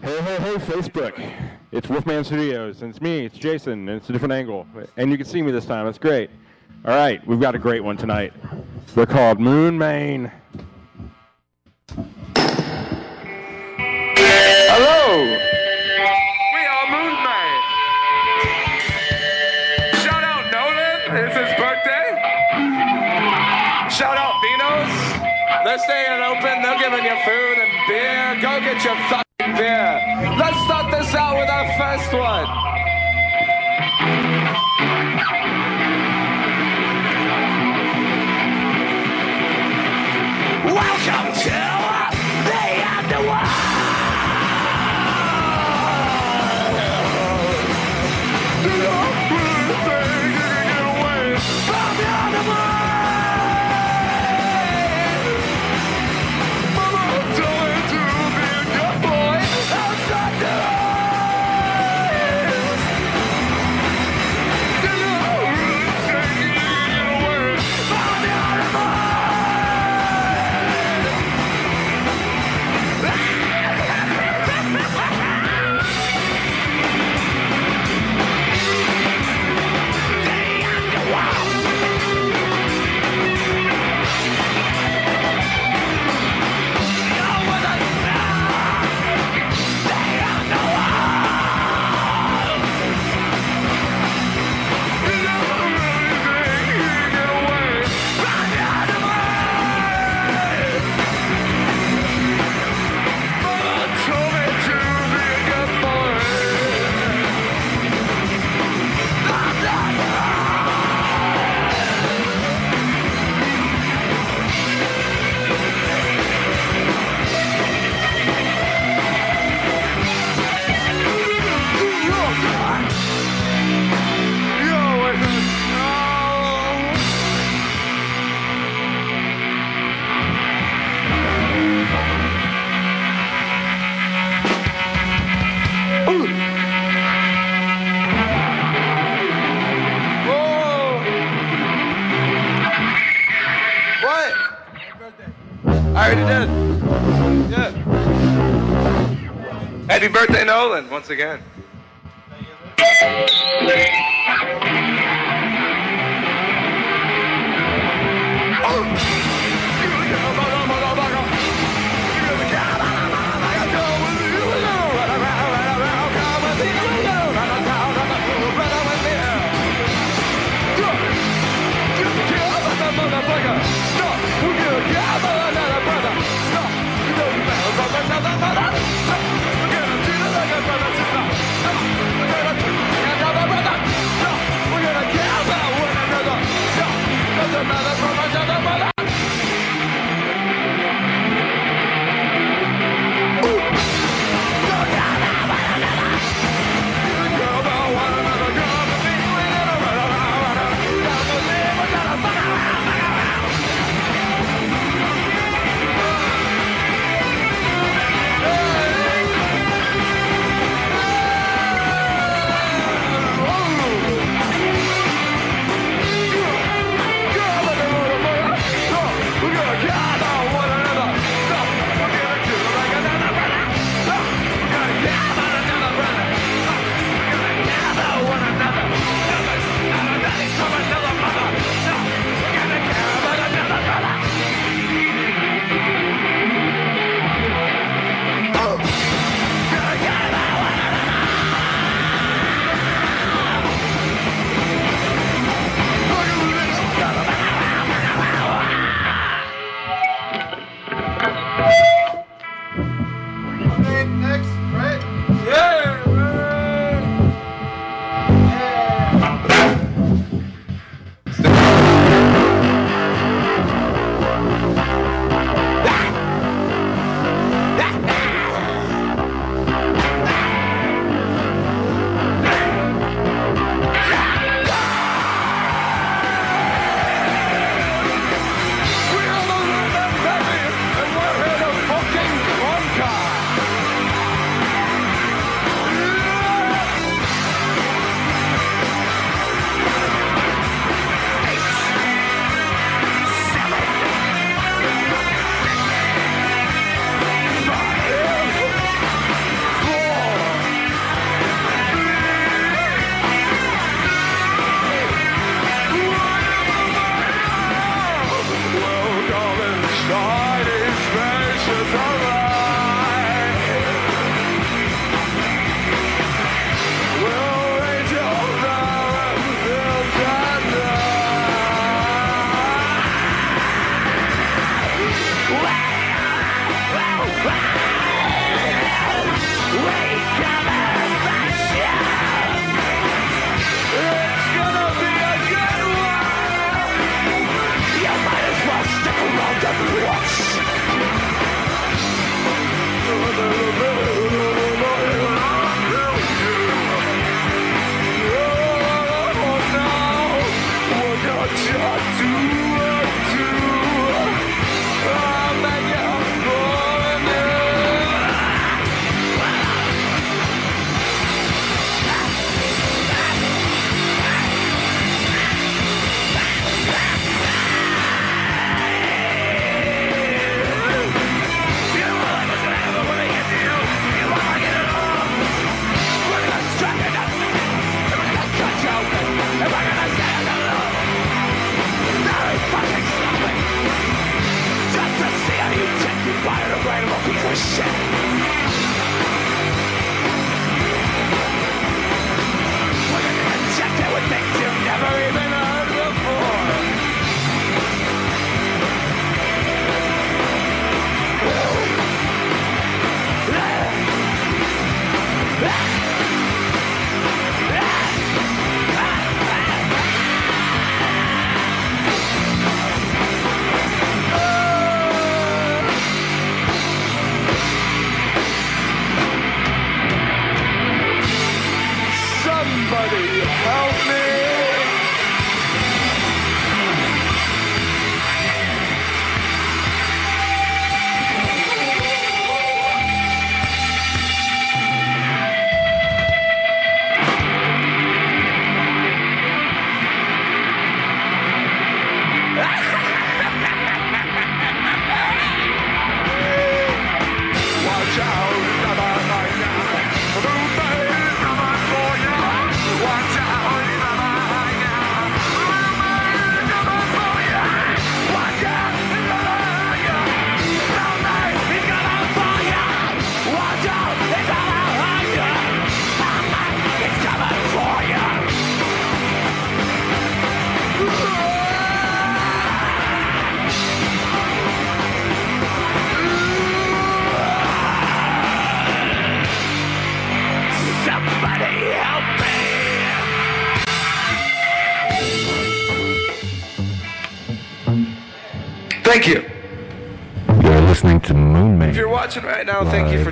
Hey, hey, hey, Facebook. It's Wolfman Studios, and it's me, it's Jason, and it's a different angle. And you can see me this time, it's great. All right, we've got a great one tonight. They're called Moon Mane. Hello! We are Moon Mane. Shout out Nolan, it's his birthday. Shout out Vino's. They're staying open, they're giving you food and beer. Go get your fucking beer. Let's start this out with our first one. Already did. Yeah. Happy birthday, Nolan, once again.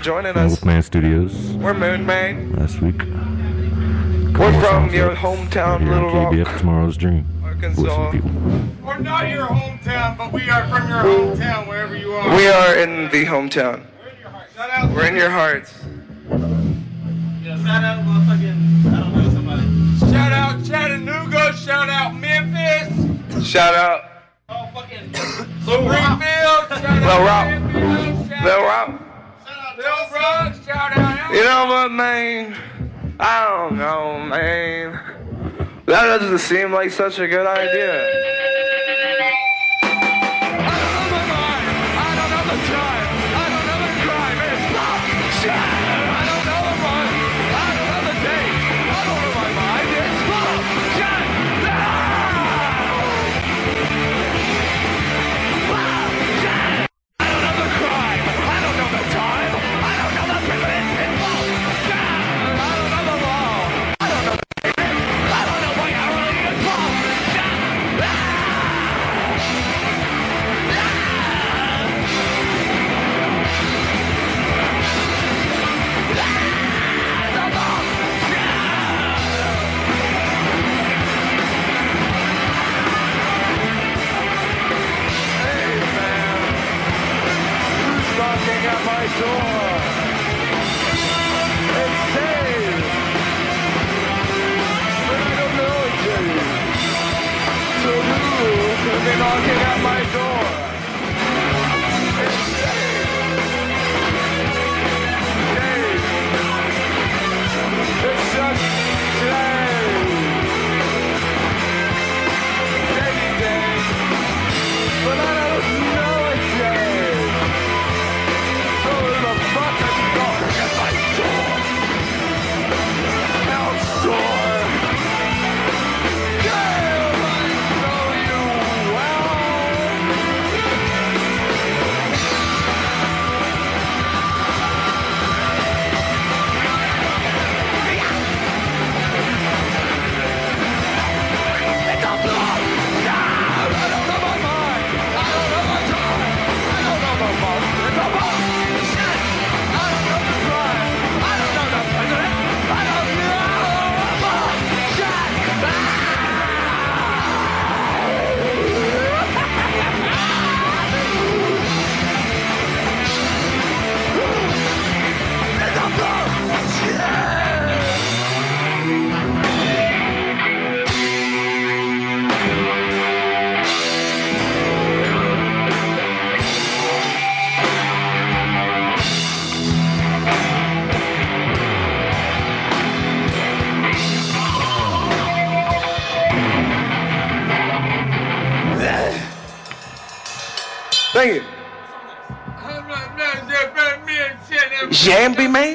Joining us. Wolfman Studios We're Moon Mane. last week. We're from your left. hometown, Right here on Little Rock, KABF Tomorrow's Dream. Arkansas. People. We're not your hometown, but we are from your hometown, wherever you are. We are in the hometown. Shout out, We're in your hearts. yeah, shout out, motherfucking, I don't know somebody. Shout out Chattanooga. Shout out Memphis. Shout out man? I don't know, man. That doesn't seem like such a good idea. Jambi, man?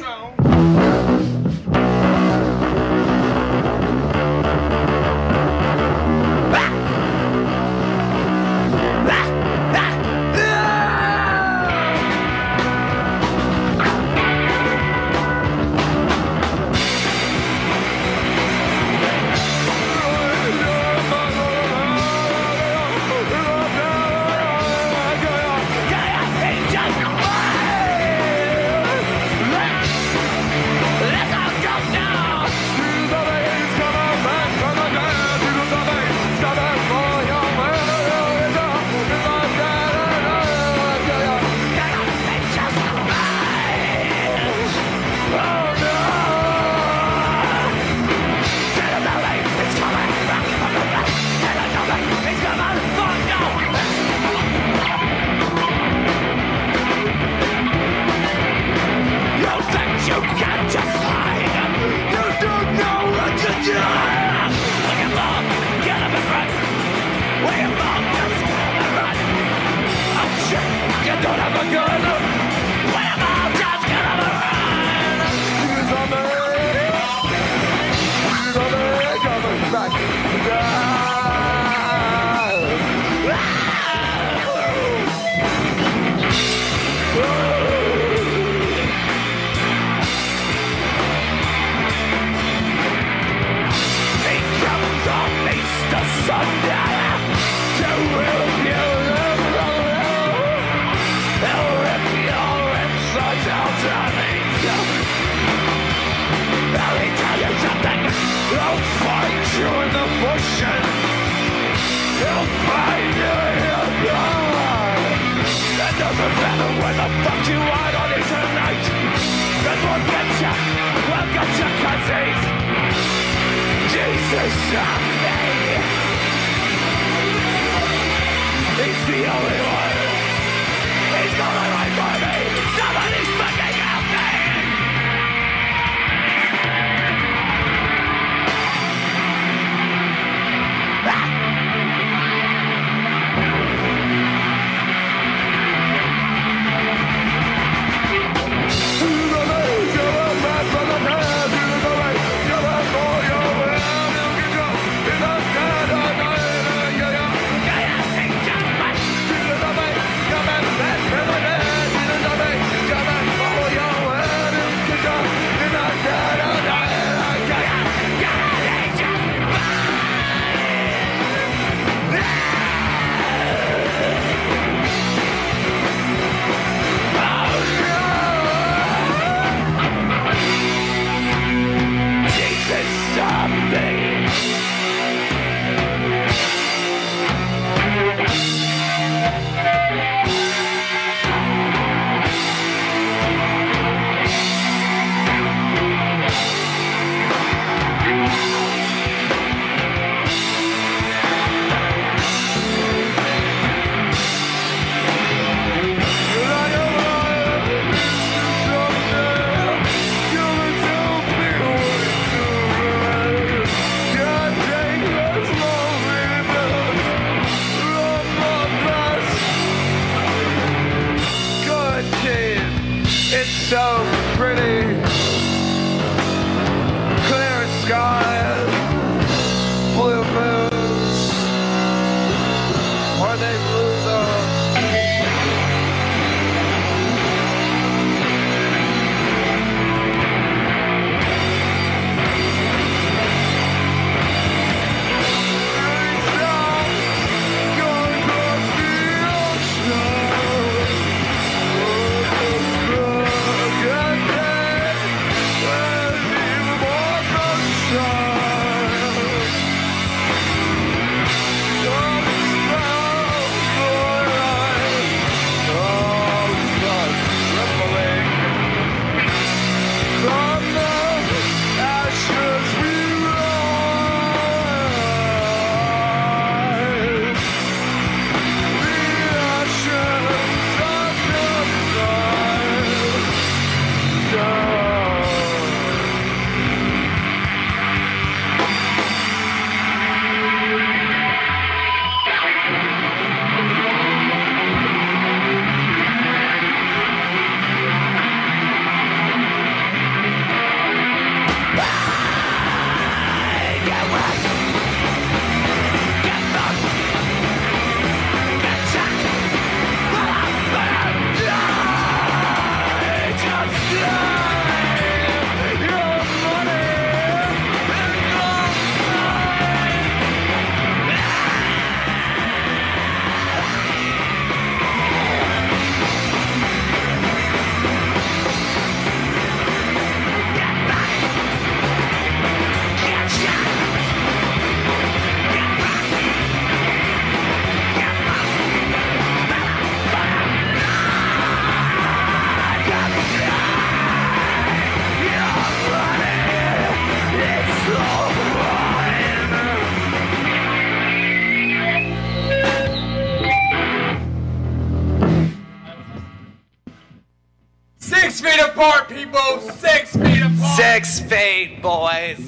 Apart. fade, boys.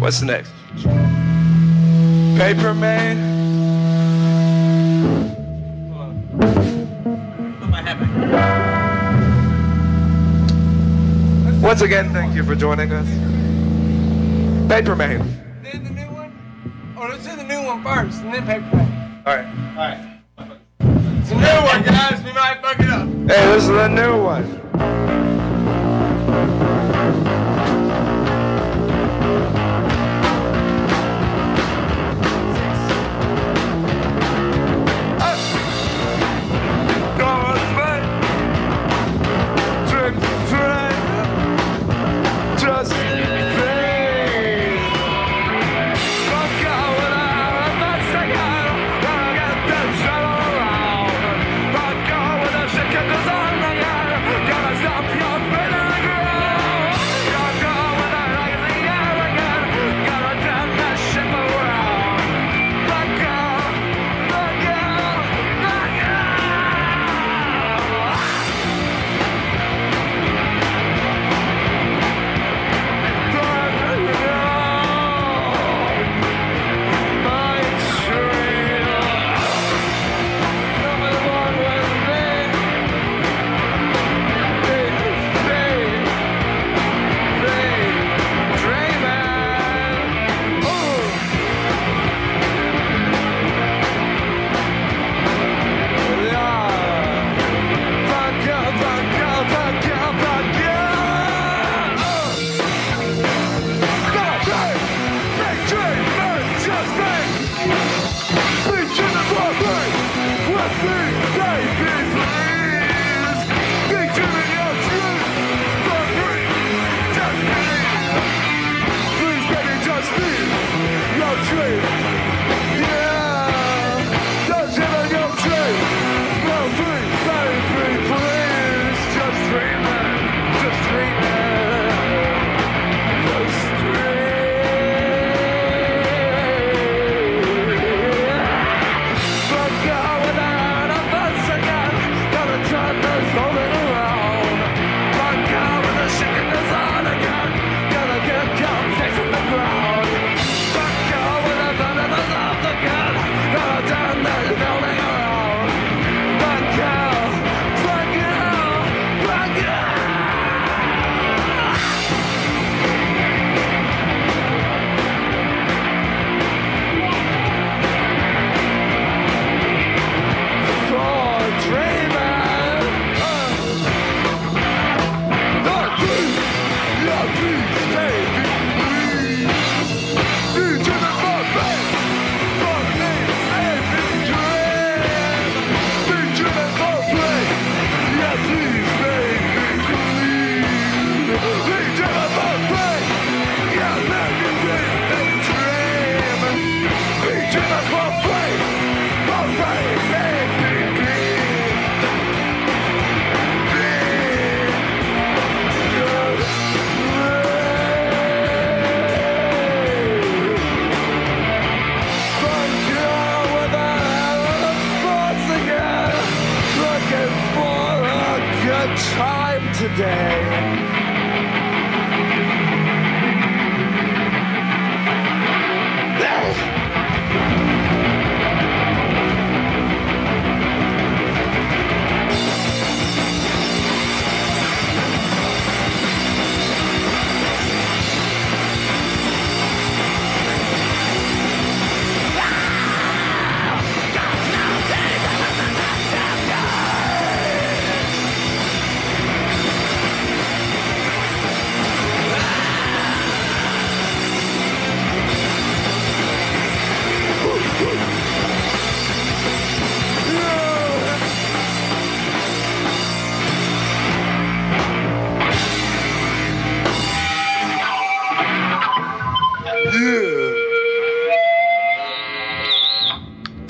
What's the next? Paper Man. Put my hat back. Once again, thank you for joining us. Paper Man. Then the new one? Or let's do the new one first, and then paper bag. All right. Alright. It's a new one, guys. We might fuck it up. Hey, this is the new one.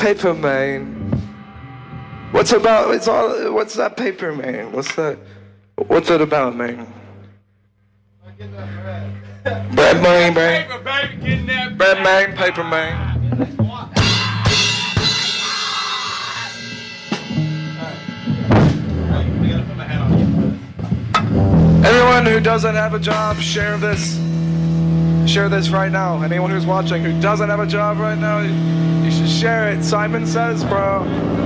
Paper man. What's about? It's all. What's that paper man? What's that? What's it about, man? Bread man, man. Paper, baby, getting that Bread man, paper man. Everyone who doesn't have a job, share this. Share this right now. Anyone who's watching who doesn't have a job right now, you should share it. Simon says, bro.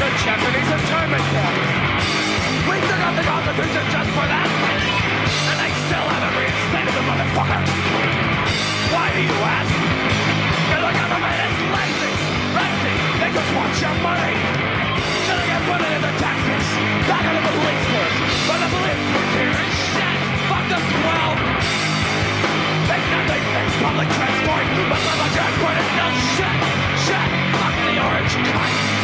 The Japanese internment camps. We took out the Constitution just for that. And they still haven't reinstated the motherfucker. Why do you ask? Because the government is lazy, lazy. They just want your money. So they can put in the taxes, back in the police force. But the police force here is shit. Fuck the swell. They said they fixed public transport, but public transport is still shit. Shit. Fuck the orange kite.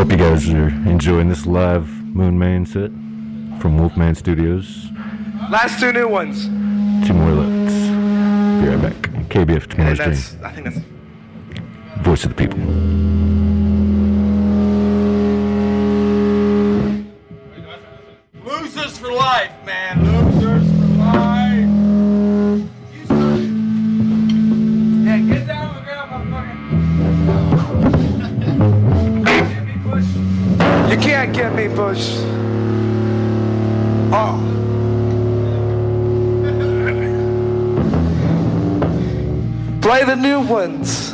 Hope you guys are enjoying this live Moon Mane set from Wolfman Studios. Last two new ones. Two more left. Be right back. KABF Tomorrow's Dream. I think that's. Voice of the people. The new ones.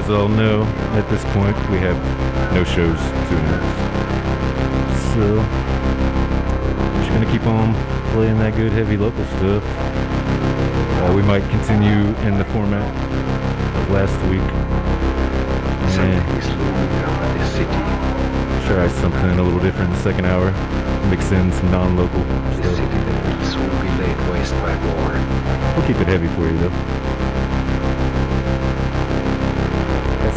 Guys all know at this point we have no shows to announce. So, we're just gonna keep on playing that good heavy local stuff. Uh, we might continue in the format of last week. And Something is looming over the city. try something a little different in the second hour. Mix in some non-local stuff. be laid waste by war. We'll keep it heavy for you though.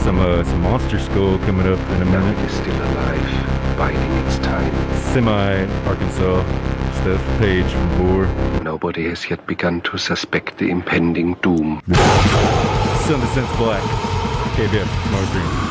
Some uh, some monster skull coming up in a Now minute. is still alive, biding its time. Semi Arkansas stuff. Paige from Boar. Nobody has yet begun to suspect the impending doom. Sun Descends Black. KABF. Mars Green.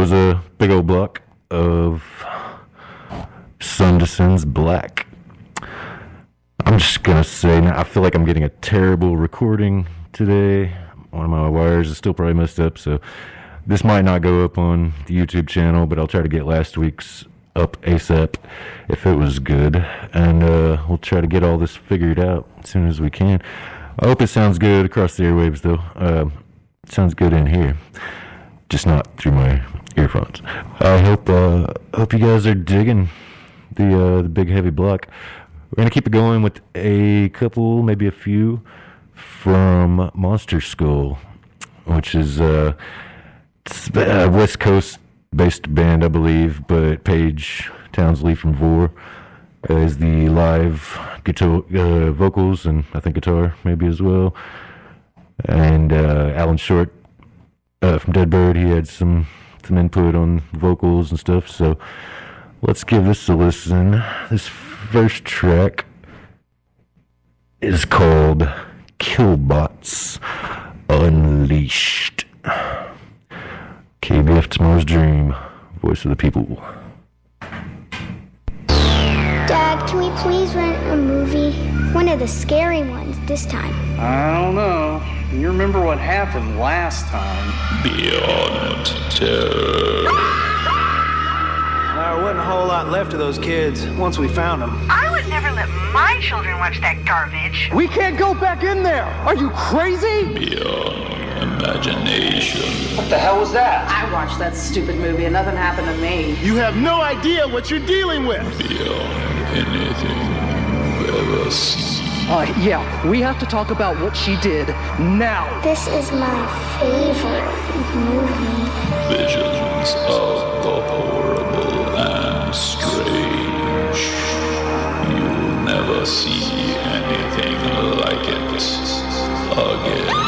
Was a big old block of Sun Descends Black. I'm just gonna say now, I feel like I'm getting a terrible recording today. One of my wires is still probably messed up, so this might not go up on the YouTube channel, but I'll try to get last week's up ASAP if it was good, and uh, we'll try to get all this figured out as soon as we can. I hope it sounds good across the airwaves, though. Uh, sounds good in here, just not through my earphones. I hope uh, hope you guys are digging the uh, the big heavy block. We're gonna keep it going with a couple, maybe a few from Monster Skull, which is uh, a West Coast based band, I believe, but Paige Townsley from Vor is the live guitar uh, vocals and I think guitar maybe as well. And uh, Alan Short uh, from Deadbird, he had some some input on vocals and stuff. So let's give this a listen. This first track is called Killbots Unleashed. KABF Tomorrow's Dream, voice of the people. Dad, can we please rent a movie? One of the scary ones this time. I don't know. You remember what happened last time? Beyond Terror. There wasn't a whole lot left of those kids once we found them. I would never let my children watch that garbage. We can't go back in there. Are you crazy? Beyond imagination. What the hell was that? I watched that stupid movie and nothing happened to me. You have no idea what you're dealing with. Beyond anything you've ever seen. Uh, yeah, we have to talk about what she did now. This is my favorite movie. Visions of the horrible and strange. You'll never see anything like it again.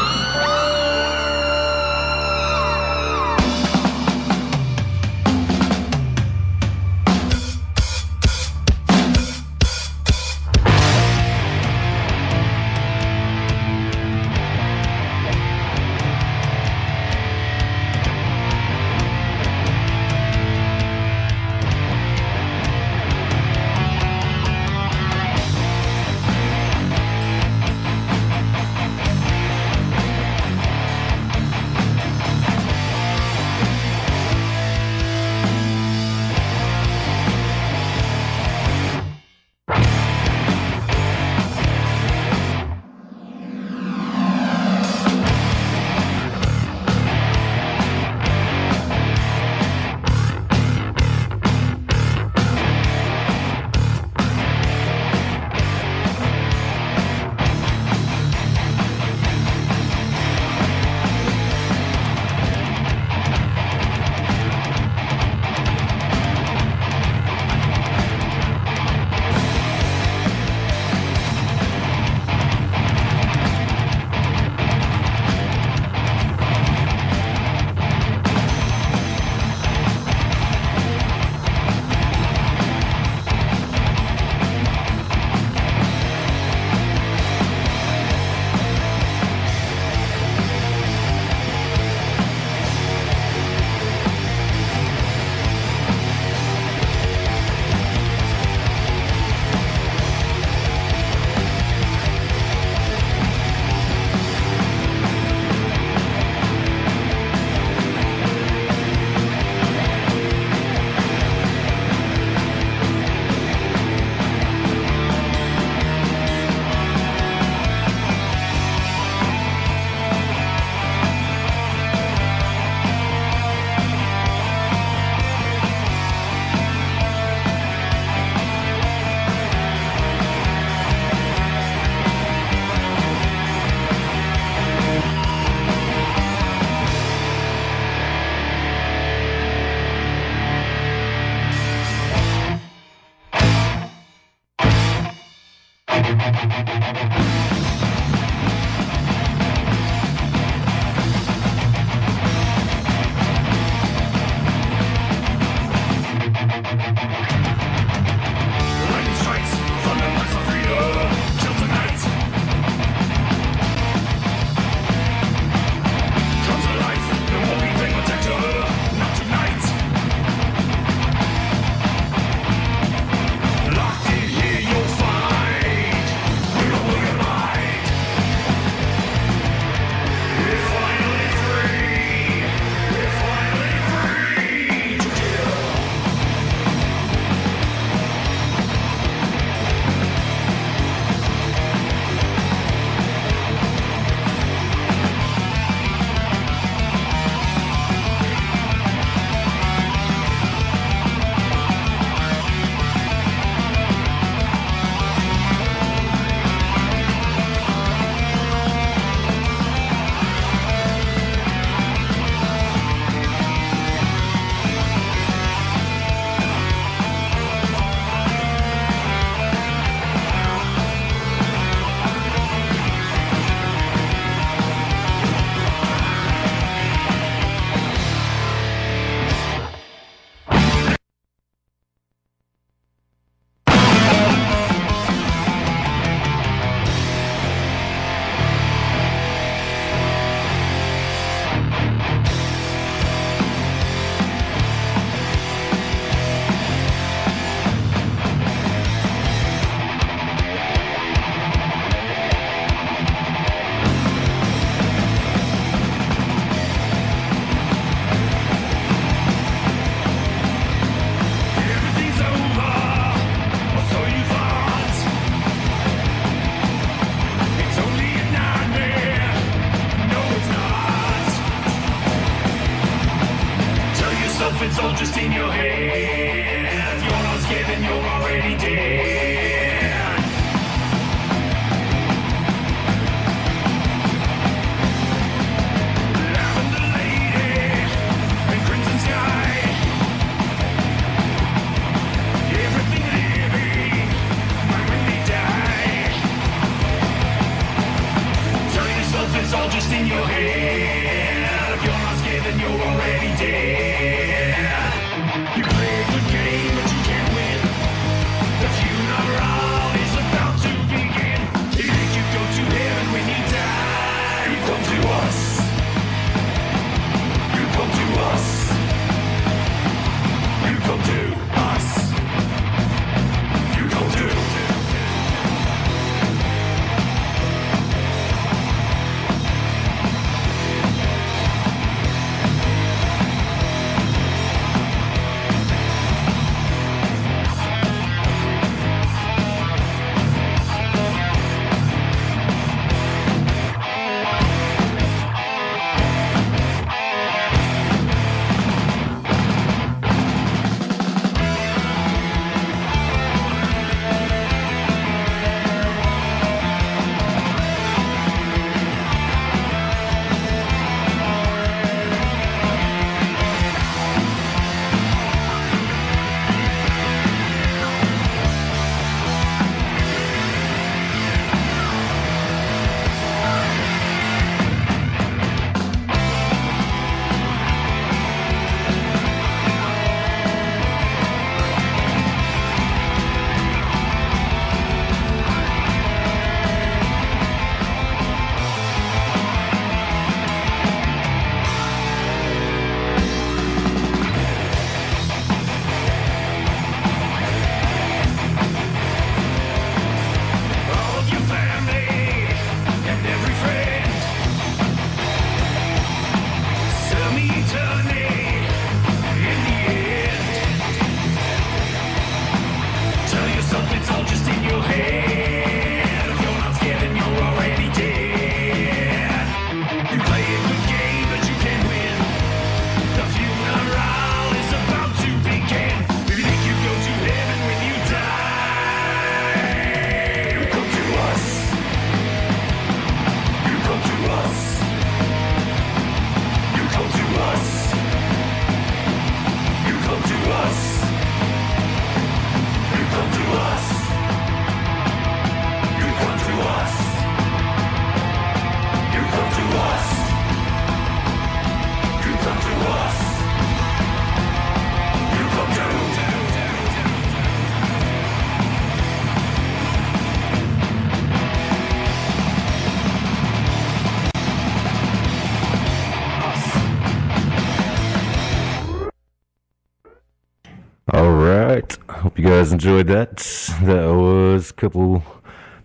Guys enjoyed that. That was a couple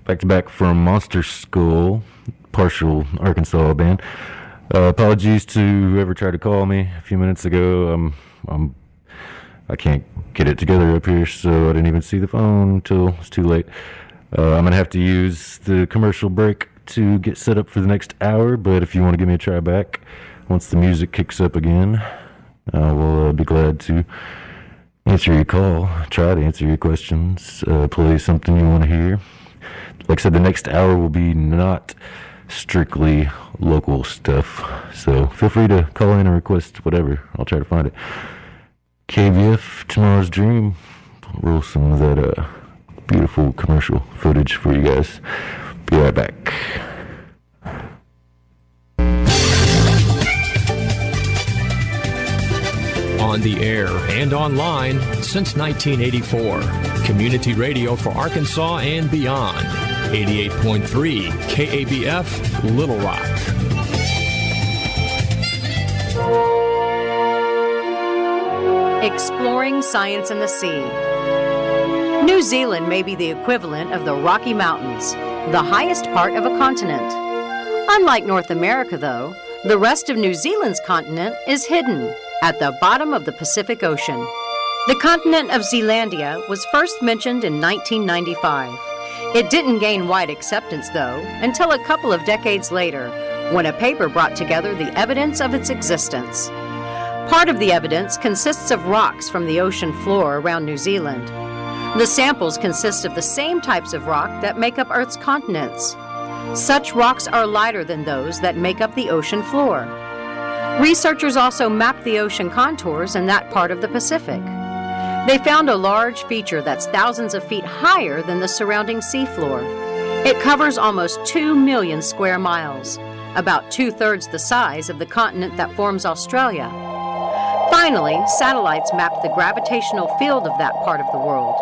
back to back from Monster Skull, partial Arkansas band. Uh, apologies to whoever tried to call me a few minutes ago. Um, I'm, I can't get it together up here, so I didn't even see the phone until it's too late. Uh, I'm gonna have to use the commercial break to get set up for the next hour. But if you want to give me a try back once the music kicks up again, I will uh, be glad to answer your call, try to answer your questions, uh, play something you want to hear. Like I said, the next hour will be not strictly local stuff. So feel free to call in and request whatever. I'll try to find it. KABF, Tomorrow's Dream. Roll some of that uh, beautiful commercial footage for you guys. Be right back. On the air and online since 1984. Community radio for Arkansas and beyond. 88.3 KABF Little Rock. Exploring science in the sea. New Zealand may be the equivalent of the Rocky Mountains, the highest part of a continent. Unlike North America, though, the rest of New Zealand's continent is hidden at the bottom of the Pacific Ocean. The continent of Zealandia was first mentioned in 1995. It didn't gain wide acceptance, though, until a couple of decades later, when a paper brought together the evidence of its existence. Part of the evidence consists of rocks from the ocean floor around New Zealand. The samples consist of the same types of rock that make up Earth's continents. Such rocks are lighter than those that make up the ocean floor. Researchers also mapped the ocean contours in that part of the Pacific. They found a large feature that's thousands of feet higher than the surrounding seafloor. It covers almost 2 million square miles. about two thirds the size of the continent that forms Australia. Finally, satellites mapped the gravitational field of that part of the world.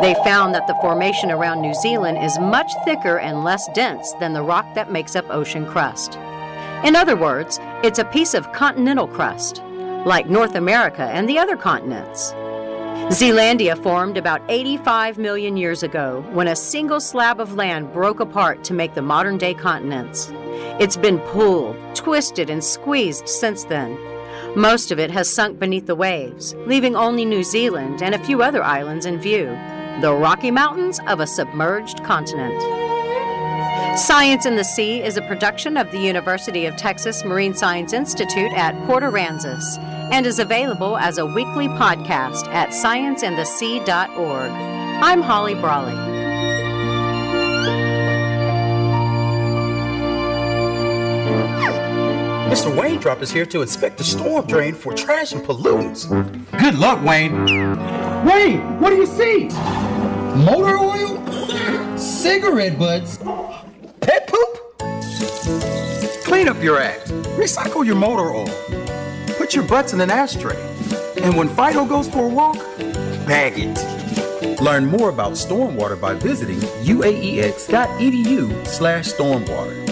They found that the formation around New Zealand is much thicker and less dense than the rock that makes up ocean crust. In other words, it's a piece of continental crust, like North America and the other continents. Zealandia formed about 85 million years ago when a single slab of land broke apart to make the modern day continents. It's been pulled, twisted, and squeezed since then. Most of it has sunk beneath the waves, leaving only New Zealand and a few other islands in view the Rocky Mountains of a submerged continent. Science in the Sea is a production of the University of Texas Marine Science Institute at Port Aransas and is available as a weekly podcast at scienceinthesea.org. I'm Holly Brawley. Mr. Waindrop is here to inspect the storm drain for trash and pollutants. Good luck, Wayne. Wayne, what do you see? Motor oil? Cigarette butts? Clean up your act. Recycle your motor oil. Put your butts in an ashtray. And when Fido goes for a walk, bag it. Learn more about stormwater by visiting uaex.edu slash stormwater.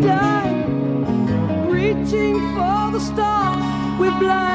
Die, reaching for the stars, We're blind.